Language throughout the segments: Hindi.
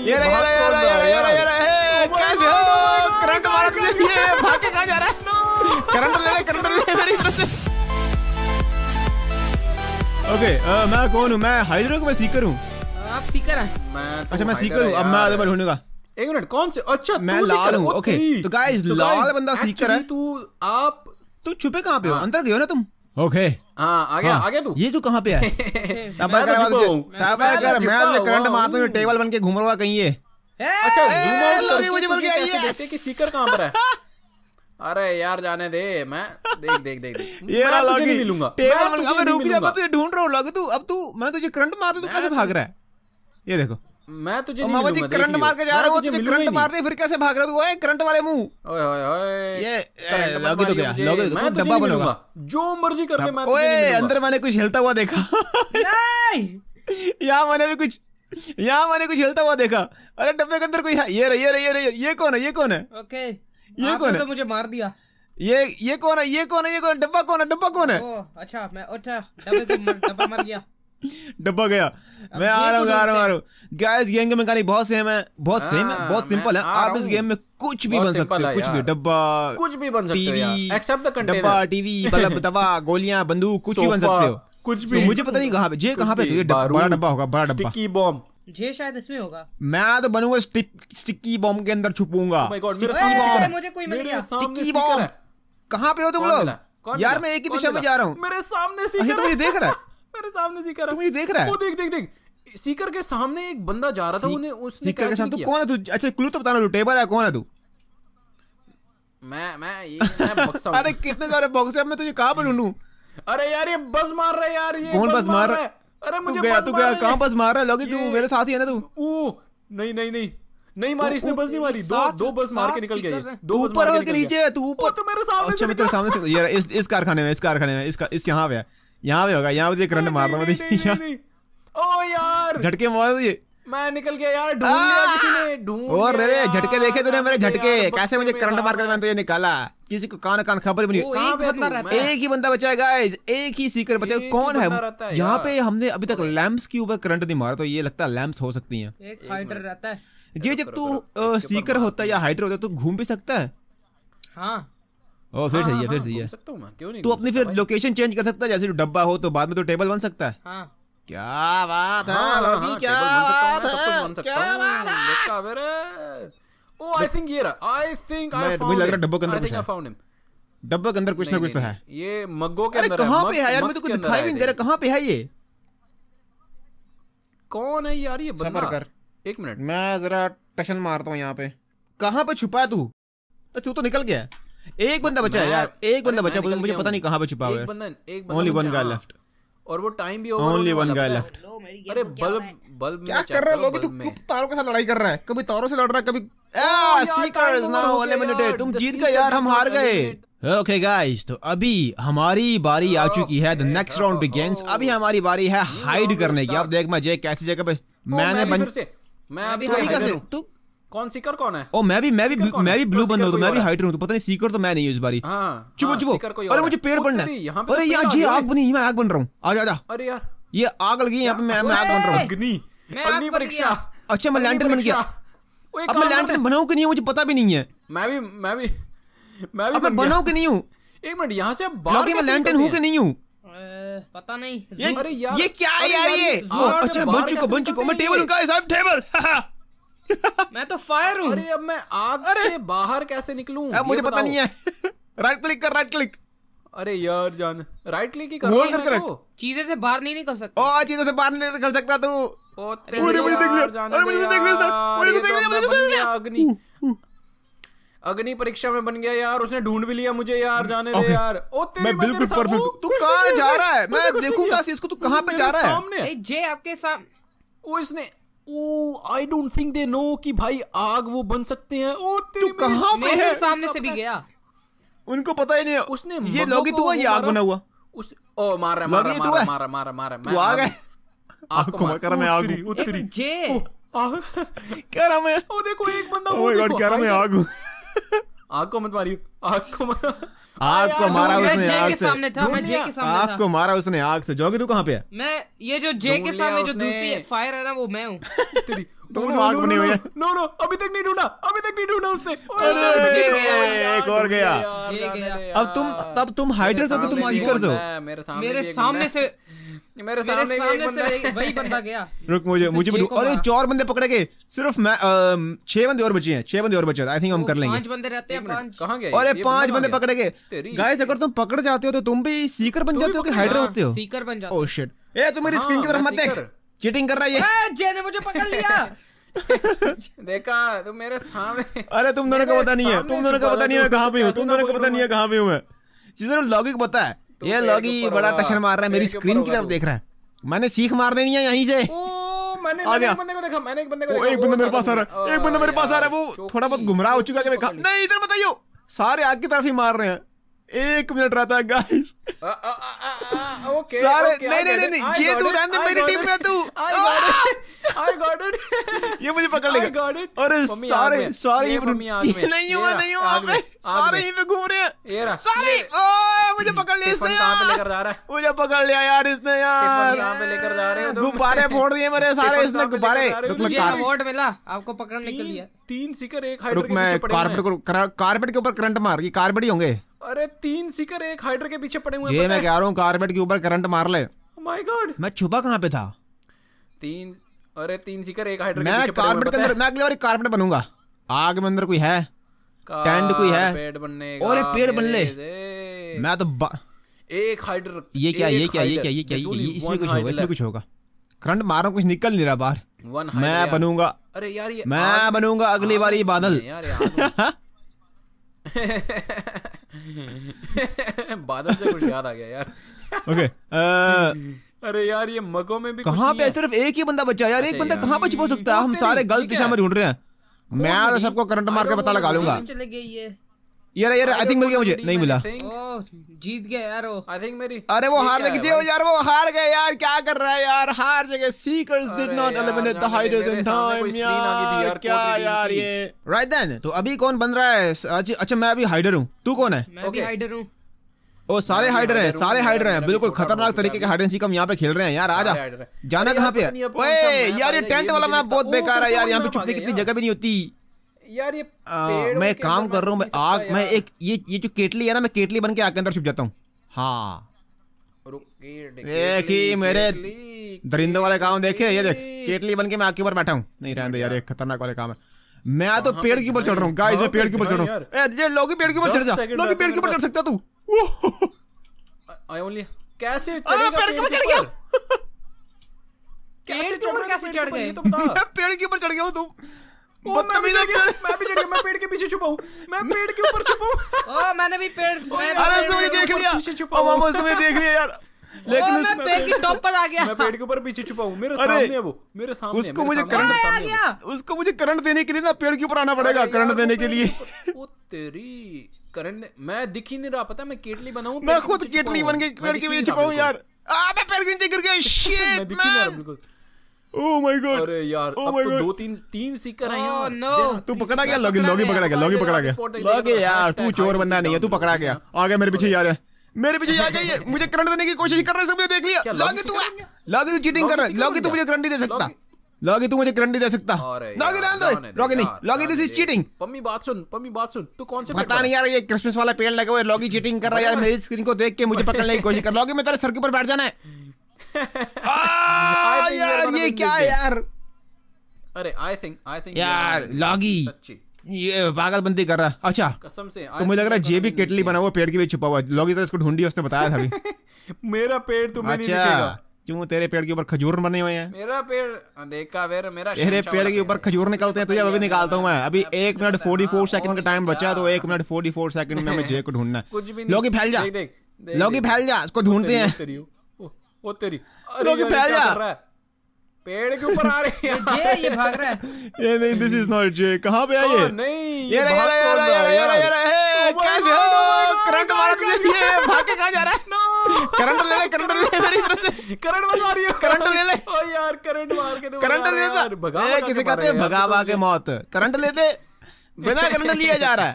ये रहा ये रहा ये रहा ये रहा ये रहा ये रहा my कैसे हो? करंट oh मारा तुझे ये भाग के कहाँ जा रहा है? करंट ले ले करंट ले मेरी तरफ़ से। ओके मैं कौन हूँ? मैं हाइड्रो को मैं सीकर हूँ। आप सीकर हैं? मैं तो अच्छा मैं सीकर हूँ। अब मैं। आगे बढ़ ढूंढूँगा। एक मिनट कौन से? अच्छा मैं लाल हूँ, okay. तो So लाल बंदा सीकर है। तू आप तू छुपे कहाँ पे हो? हाँ। अंदर गए हो ना तुम? ओके। हाँ आ गया हाँ, आ गया तू? ये तू कहाँ पे है? सबर तो कर सबर मैं कर तो मैं छुपा तुझे करंट मारता हूँ। टेबल बन के घूम रहा कहीं ये अच्छा मुझे मिल गया, कैसे. कि सीकर कहाँ पर है। अरे यार जाने दे मैं देख देख देख देख। ये मैं तुझे नहीं मिलूँगा। टेबल बन अब रुक जा मैं तुझे ढूंढ रहा हूँ लॉगी। तू अब तू मैं तुझे करंट मारता तू कैसे भाग रहा है? ये देखो। मैं तुझे नहीं मामा जी करंट मार के जा रहा हूँ तुझे करंट नहीं। मारते फिर कैसे भाग रहा तू ओए करंट वाले मुँह। ओए ओए ओए ये लॉगी तो गया लॉगी तू डब्बा बनोगा। जो मर्ज़ी कर ले मैं तुझे ओए नहीं मिलूँगा। अंदर मैंने कुछ हिलता हुआ देखा। नहीं। यहाँ मैंने भी कुछ यहाँ मैंने कुछ हिलता हुआ देखा। अरे डब्बे के अंदर कोई है? ये रहा ये रहा ये रहा ये कौन है ये कौन है? ओके ये कौन है? तो मुझे मार दिया। ये ये कौन है ये कौन है ये कौन है डब्बा कौन है डब्बा कौन है? ओ अच्छा मैं उठा डब्बे को मर, डब्बा मर गया। डब्बा गया। मैं आ रहा हूँ आ रहा हूँ आ ढूंढते रहा हूँ। गाइस गेम की मैकेनिक बहुत सेम है बहुत सेम है हाँ, बहुत सिंपल है। आप इस गेम में कुछ भी बन सकते हो कुछ भी। डब्बा कुछ भी बन सकते हो टीवी एक्सेप्ट द डब्बा टीवी बल्ब दवा गोलियाँ बंदूक कुछ भी बन सकते हो। कुछ तो भी। मुझे पता नहीं कहाँ पे जे कहाँ पे तो ये डब्बा- बड़ा डब्बा होगा बड़ा डब्बा। स्टिकी बॉम्ब जे शायद इसमें होगा। मैं तो बनूँगा स्टिक बॉम्ब के अंदर छुपूँगा। Oh my God, मेरे स्टिकी बॉम्ब मुझे कोई मिल गया। स्टिकी बॉम्ब है। कहाँ पे हो तुम लोग? यार मैं एक ही दिशा में जा रहा हूँ। मेरे सामने तो देख रहा है? मेरे सामने सीकर तू मुझे देख रहा है। वो देख देख देख। सीकर के सामने एक बंदा जा रहा था उन्हें उसने सीकर के साथ तू कौन है? तू अच्छा क्लू तो बताना तू टेबल है कौन है तू? मैं मैं ये मैं बक्सा अरे कितने सारे बॉक्स है? अब मैं तुझे कहाँ पे ढूंढूं? अरे यार ये बस मार रहा है यार ये कौन बस मार रहा है? अरे तू मुझे गया तू गया। कहाँ बस मार रहा है? लॉगी तू मेरे साथ ही है ना तू? ओ नहीं नहीं नहीं। नहीं मारी इसने बस नहीं मारी। दो दो बस मार के निकल गया ये। दो ऊपर मार के नीचे है तू ऊपर तो मेरे सामने अच्छा से मैं तेरे सामने से ये इस इस कारखाने में इस कारखाने में इसका इस यहाँ पे है। यहाँ पे होगा यहाँ पे करंट मार रहा हूँ नहीं, नहीं। ओ यार। झटके मार तुझे मैं निकल गया यार ढूंढ लिया किसी ने ढूंढ और रे झटके देखे तूने मेरे झटके। कैसे मुझे करंट मार कर मैंने तुझे निकाला? किसी को कान कान खबर भी नहीं। एक बंदा रहता है। एक ही बंदा बचा है गाइस एक ही सीकर बचा है। कौन है? है यहाँ पे हमने अभी तक लैंप्स के ऊपर करंट नहीं मारा तो ये लगता है लैंप्स हो सकती हैं। एक फाइटर रहता है। जी जब तू सीकर होता है या हाइडर होता है तो घूम भी सकता है? हाँ। ओ फिर हाँ, सही है हाँ, फिर हाँ, सही है। सकता हूँ मैं क्यों नहीं तू अपनी फिर लोकेशन चेंज कर सकता है जैसे डब्बा हो तो बाद में तो टेबल बन सकता है। हाँ। क्या बात है हाँ, हाँ, हाँ, क्या टेबल बन सकता हूँ, बात है क्या बात है। देखा मेरे ओ आई थिंक ये रहा आई थिंक आई फाउंड मुझे लग रहा है डब्बों के अंदर कुछ है। फाउंड हिम डब्बे के अंदर कुछ ना कुछ तो है। ये मग्गो के अंदर कहाँ मग्स- पे है यार? मुझे तो कुछ दिखाई भी नहीं दे रहा कहाँ पे है ये? कौन है यार ये सबर बंदा कर। एक मिनट। मैं जरा टशन मारता हूँ यहाँ पे। कहाँ पे छुपा है तू? तू तो निकल गया। एक बंदा बचा है यार एक बंदा बचा मुझे पता नहीं कहाँ पे छुपा हुआ एक है बंदा एक बंदा ओनली वन गाय। लेफ़्ट और वो टाइम भी over only one guy left अरे बल्ब बल्ब क्या कर रहा है? लोग तू बल्ब तारों के साथ लड़ाई कर रहा है। कभी तारों से लड़ रहा है कभी यार, सीकर्स time नाउ हो एलिमिनेटेड तुम जीत गए यार हम हार गए। ओके गाइस तो अभी हमारी बारी आ चुकी है। द नेक्स्ट राउंड बिगिंस अभी हमारी बारी है हाइड करने की. अब देख मैं जय कैसी जगह पे मैंने मैं अभी हाइडर कैसे तू कौन सीकर कौन है? ओ मैं भी मैं भी मैं है? भी ब्लू तो बंदा हूँ तो मैं भी और है। हूँ तो पता नहीं सीकर तो मैं नहीं हूँ इस बारी। हाँ चुपो हाँ, चुपो अरे मुझे पेड़ तेरी, है। अरे तो यहाँ जी आग। बनी मैं आग बन रहा हूँ। आजा आजा अरे यार। ये आग लगी यहाँ पे मैं मैं आग बन रहा हूँ। अग्नि अग्नि परीक्षा। अच्छा मैं लैंटर्न बन गया। अब मैं लैंटर्न बनाऊँ कि नहीं मुझे पता भी नहीं है। मैं भी मैं भी मैं भी अब मैं। बनाऊँ कि नहीं हूँ? एक मिनट यहाँ से बाहर मैं निकलते हूँ कि नहीं हूँ? पता नहीं। ये अरे यार ये क्या है यार ये? से अच्छा बन चुका बन चुका मैं टेबल हैं हूँ गाइस आई एम टेबल मैं तो फायर हूँ। अरे अब मैं आग से बाहर कैसे निकलूं? अब मुझे पता नहीं है। राइट क्लिक कर राइट क्लिक अरे यार जान। राइट क्लिक ही कर करके रख। चीज़ें से बाहर नहीं निकल सकते। ओ चीज़ों से बाहर नहीं निकल सकता तू। अरे मुझे देख लिया, अरे मुझे देख लिया मुझे देख लिया, मुझे देख लिया। अग्नि। अग्नि परीक्षा में बन गया यार उसने ढूंढ भी लिया मुझे यार जाने दे यार। ओ तेरी मैं बिल्कुल परफेक्ट तू कहाँ जा रहा है? मैं देखूँगा इसको तू तू कहाँ पे जा रहा है? सामने। ए, जे आपके साथ ओ इसने ओ I don't think they know कि भाई आग वो बन सकते हैं। ओ तेरी कहाँ कहाँ पे है? सामने से भी गया। उनको पता ही नहीं उसने ये लौकी तू ये आग बना हुआ? उस ओ मार रहा है, मार रहा है, मार रहा? मार रहा है, मार रहा तू मैं आ गए आग को मार- मैं कर मैं आग उतरी। जे। आग कह रहा मैं। ओ देखो एक बंदा ओ माय गॉड कह रहा मैं आग- आग हूँ। आग को मत मारियो। आग को आग हाँ को मारा उसने आग से। आग को मारा उसने आग से। जोगी तू कहाँ पे है? मैं ये जो जे के सामने जो दूसरी फायर है ना वो मैं हूँ। तेरी दोनों आग बने हुए हैं। नो नो अभी तक नहीं ढूंढा अभी तक नहीं ढूंढा उसने। एक और गया। अब तुम तब तुम हाइडर्स हो कि तुम सीकर्स हो। मेरे सामने से मेरे सामने, सामने वही बंदा गया। रुक मुझे मुझे चार बंदे पकड़े गए। सिर्फ़ छह बंदे और बचे हैं छह बंदे और बचे आई थिंक हम कर लेंगे। पाँच बंदे रहते हैं गए? पाँच बंदे पकड़े गए। गाइस अगर तुम पकड़ जाते हो तो तुम भी सीकर बन जाते हो कि हाइड्रा होते हो? सीकर बन जाते oh, हो। ओह शिट ए मेरी स्क्रीन की तरफ़ मत देख। चीटिंग कर रहा है ये। जे ने मुझे पकड़ लिया। देखा तुम मेरे सामने अरे तुम दोनों पता नहीं है तुम दोनों का पता नहीं है पे तुम दोनों पता नहीं है पे मैं। पता है। ये लॉगी बड़ा टशन मार रहा है मेरी स्क्रीन की तरफ़ देख रहा है। मैंने सीख मार देनी है यहीं से। मैंने एक मेरे पास आ रहा है एक बंदा मेरे पास आ रहा है वो थोड़ा बहुत गुमराह हो चुका है सारे आग की तरफ़ ही मार रहे हैं। एक मिनट रहता है सारे नहीं नहीं नहीं ये तू रहने मेरी टीम में तू। आई गॉट इट ये मुझे पकड़ लेगा। आई गॉट इट अरे सारे सारे नहीं हुआ नहीं हुआ पे सारे ही पे घूम रहे हैं। ये रहा सारे ओए मुझे पकड़ लिया इसने कहाँ पे लेकर जा रहा है? मुझे पकड़ लिया यार इसने यार। कहाँ पे लेकर जा रहे हो गुब्बारे फोड़ दिए मेरे सारे इसने गुब्बारे। मुझे अवार्ड मिला आपको पकड़ने के लिए। तीन सिकर एक हाइड्रो के पीछे कारपेट को कारपेट के ऊपर करंट मार ये कारपेट ही होंगे। अरे तीन सिकर एक हाइड्रो के पीछे पड़े हुए हैं मैं कह रहा हूँ कारपेट के ऊपर करंट मार ले। oh माय गॉड मैं छुपा कहाँ पे था? तीन अरे तीन सीकर एक हाइड्रा मैं कारपेट के अंदर मैं अगली बार एक कारपेट बनूँगा। आग में अंदर कोई है? टेंट कोई है? पेड़ बनने का अरे पेड़ बन ले मैं तो एक हाइड्रा ये क्या ये क्या ये क्या ये क्या ये इसमें कुछ होगा इसमें कुछ होगा। करंट मारो कुछ निकल नहीं रहा बाहर। मैं बनूँगा। अरे यार ये मैं बनूँगा अगली बार ये बादल। बादल से कुछ याद आ गया यार। ओके अरे यार ये मगो में भी कहाँ पे सिर्फ़ एक ही बंदा बचा यार एक बंदा कहाँ बच सकता है? हम सारे गलत दिशा में ढूंढ रहे हैं। मैं यार तो सबको करंट मार के पता लगा लूँगा। चले गई ये। यार यार आई थिंक मिल गया मुझे। नहीं मिला। जीत गया यार वो। आई थिंक मेरी अरे वो हार गए यार वो हार गए यार क्या कर रहा है यार? हार जगह seekers did not eliminate the hiders in time यार क्या यार ये? राइट देन तो अभी कौन बन रहा है? अच्छा, अच्छा मैं अभी हाइडर हूँ। तू कौन है? मैं भी हाइडर हूँ। ओ सारे हाइड रहे हैं सारे हाइड रहे हैं। बिल्कुल खतरनाक तरीके के हाइड एंड हम यहाँ पे खेल रहे हैं। यार आजा। जाना कहाँ पे ओए यार ये टेंट वाला मैप बहुत बेकार है। यार यहाँ पे छुपने की जगह भी नहीं होती। यार ये मैं काम कर रहा हूँ मैं आग मैं एक ये ये जो केटली है ना मैं केटली बन के आग के अंदर छुप जाता हूँ। हाँ। देख ही मेरे दरिंदो वाले काम देखे ये देख केटली। बन के मैं आग के ऊपर बैठा हूँ। नहीं रहने यार ये खतरनाक वाले काम है। मैं तो पेड़ के ऊपर चढ़ रहा हूँ। गाइस मैं पेड़ के ऊपर चढ़ रहा हूँ। लोग पेड़ के ऊपर चढ़ जा। लोग पेड़ के ऊपर चढ़ सकता तू। आई ओनली कैसे तो पेड़ के ऊपर चढ़ गया। कैसे के ऊपर कैसे चढ़ गए तो बता। पेड़ के ऊपर चढ़ गया हूँ तुम। ओ मैं भी चढ़ गया मैं भी चढ़ गया मैं पेड़ के पीछे छुपा हूँ। मैं पेड़ के ऊपर छुपा हूँ। ओ मैंने भी पेड़ अरे उसने मुझे देख लिया। पीछे छुपा हूँ। मामा उसने देख लिया यार। लेकिन मैं पेड़ के टॉप पर आ गया। मैं पेड़ के ऊपर पीछे छुपा हूँ। मेरे सामने है वो। मेरे सामने उसको मुझे करंट आ गया उसको मुझे करंट देने के लिए ना पेड़ के ऊपर आना पड़ेगा करंट देने के लिए। ओ तेरी करण मैं दिख ही नहीं रहा पता मैं केटली बनाऊँ मैं खुद केटली बन के पेड़ के बीच छिपा यार। आ मैं पैर नीचे गिर गया। शिट मैं दिख नहीं रहा बिल्कुल। ओह माय गॉड अरे यार oh अब तो दो तीन तीन सीकर हैं oh यार। नो तू पकड़ा गया लॉगिन लॉगिन पकड़ा गया लॉगिन पकड़ा गया लॉगे यार तू चोर बनना नहीं है तू पकड़ा गया आ गया मेरे पीछे यार मेरे पीछे आ गया ये मुझे करंट देने की कोशिश कर रहा है ये देख लिया। लॉगिन तू लॉगिन तू चीटिंग कर रहा है। लॉगिन तू मुझे करंट नहीं दे सकता। लॉगी तू मुझे करंट दे सकता। लॉगी रहने दे। लॉगी नहीं। Loggy this is cheating Pammi बात सुन पम्मी बात सुन तू कौन से पता नहीं यार ये क्रिसमस वाला पेड़ लगा हुआ है लॉगी चीटिंग कर रहा है यार मेरी स्क्रीन को देख के मुझे पकड़ने की कोशिश कर। लॉगी मैं तेरे सर के ऊपर बैठ जाना है। हाँ, यार ये क्या है यार? अरे आई थिंक आई थिंक यार लॉगी। ये पागलबंदी कर रहा अच्छा कसम से तो मुझे लग रहा है जे भी केटली बना हुआ पेड़ के बीच छुपा हुआ है। लॉगी सर इसको ढूंढी उसने बताया था अभी। मेरा पेड़ तुम्हें अच्छा। नहीं दिखेगा। क्यों तेरे पेड़ के ऊपर खजूर बने हुए हैं? मेरा पेड़ हाँ, देखा वेर मेरा तेरे पेड़ के ऊपर खजूर निकलते हैं तुझे अभी निकालता हूँ मैं अभी हाँ, तो एक मिनट फोर्टी फोर सेकंड का टाइम बचा तो एक मिनट फोर्टी फोर सेकंड में हमें जे को ढूंढना है। कुछ भी लोगी फैल जा। लोगी फैल जा उसको ढूंढते हैं। वो तेरी लोगी फैल जा। पेड़ के ऊपर आ रही है। ये ये भाग रहा है। ये नहीं दिस इज़ नॉट जे। कहाँ पे आए हाँ, नहीं ये रहा ये रहा ये oh रहा ये रहा कैसे हो? Oh करंट मार oh ये भाग के कहाँ जा रहा है? करंट ले ले करंट ले ले इधर से। करंट मार रही है। करंट ले ले। ओ यार करंट मार के दे करंट ले ले। भगा किसे कहते हैं भगावा के मौत। करंट ले ले बिना करंट लिया जा रहा है।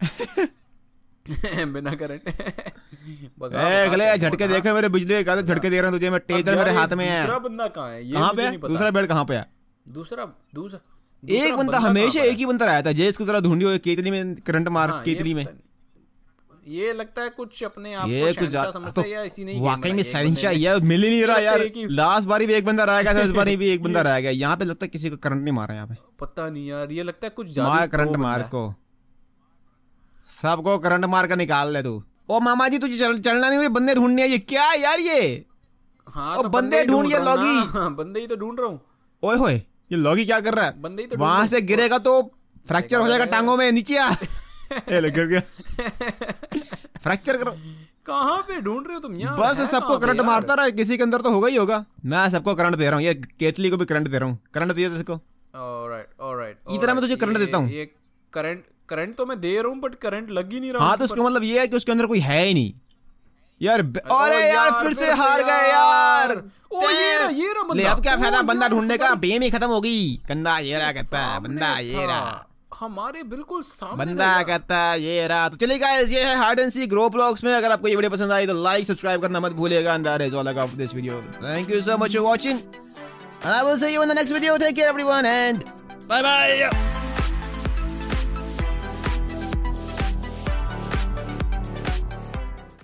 बिना करंट अगले झटके देखो मेरे बिजली के का झटके दे रहा हूँ तुझे मैं टेजर मेरे हाथ में है। दूसरा बंदा कहाँ है? कहाँ पे दूसरा बेड कहाँ पे है? दूसरा दूसरा एक बंदा हमेशा एक ही? बंदा रहता है जय इसको जरा ढूंढियो केतली में करंट मार हाँ, केतली में। ये लगता है कुछ अपने आप ये को कुछ ज़्यादा तो या इसी ने ही वाकई में है ने। यार मिल ही नहीं रहा यार। लास्ट बारी भी एक बंदा रह गया था इस बारी भी एक बंदा रह गया। यहाँ पे लगता है किसी को करंट नहीं मारा यहाँ पे। पता नहीं यार ये लगता है कुछ मार करंट मार इसको। सबको करंट मार कर निकाल ले तू। ओ मामा जी तुझे चल, चलना नहीं हुई बंदे ढूँढने ये क्या यार ये? हाँ तो बंदे ही ढूंढ ये लॉगी। बंदे ही तो ढूंढ रहा हूँ। ओए होए ये लॉगी क्या कर रहा है? बंदे ही तो वहाँ से गिरेगा तो फ्रैक्चर हो जाएगा टांगों में नीचे आ। ए ले गिर गया फ्रैक्चर करो। कहाँ पे ढूंढ रहे हो तुम? यार बस सबको करंट मारता रहा। किसी के अंदर तो होगा ही होगा। मैं सबको करंट दे रहा हूँ। ये केतली को भी करंट दे रहा हूँ। करंट दिया इसको। Alright, alright, इधर मैं तुझे करंट देता हूँ। ये करंट करंट तो मैं दे रहा हूँ बट करंट लग ही नहीं रहा हाँ तो उसका मतलब ये है कि उसके अंदर कोई है ही नहीं। यार अरे यार यार, फिर से हार गए यार। ओ, ये रहा, ये रहा बंदा। अब क्या फ़ायदा बंदा ढूँढने का? बेम ही खत्म हो गई। कंधा ये रहा कहता है बंदा ये रहा। हमारे बिल्कुल सामने बंदा कहता है ये रहा तो चलिए गाइस ये है hard and sea grow blogs में। अगर आपको ये वीडियो पसंद आई तो लाइक सब्सक्राइब करना मत भूलिएगा। And that is all of this video thank you so much for watching and I will see you in the next video take care everyone and bye bye.